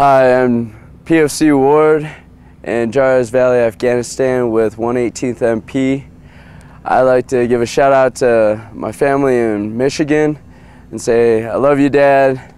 Hi, I'm PFC Ward in Jars Valley, Afghanistan with 118th MP. I'd like to give a shout out to my family in Michigan and say, I love you, Dad.